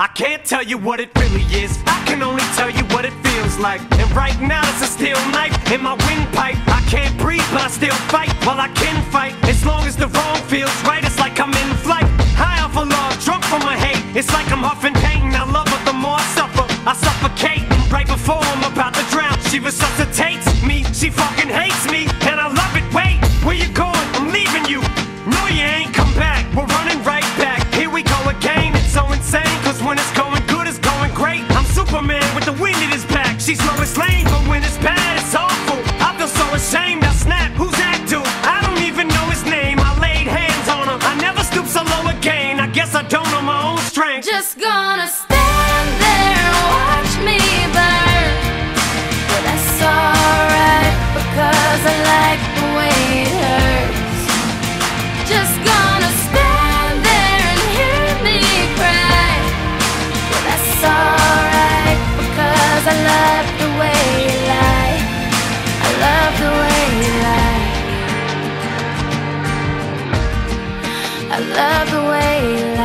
I can't tell you what it really is. I can only tell you what it feels like. And right now it's a steel knife in my windpipe. I can't breathe, but I still fight. While I can fight, as long as the wrong feels right, it's like I'm in flight. High off of love, drunk from my hate. It's like I'm huffing pain. I love her the more I suffer. I suffocate right before I'm about to drown. She resuscitates me. She fucking hates me, strength. Just gonna stand there and watch me burn. But that's alright because I like the way it hurts. Just gonna stand there and hear me cry. But that's alright because I love the way you lie. I love the way you lie. I love the way you lie.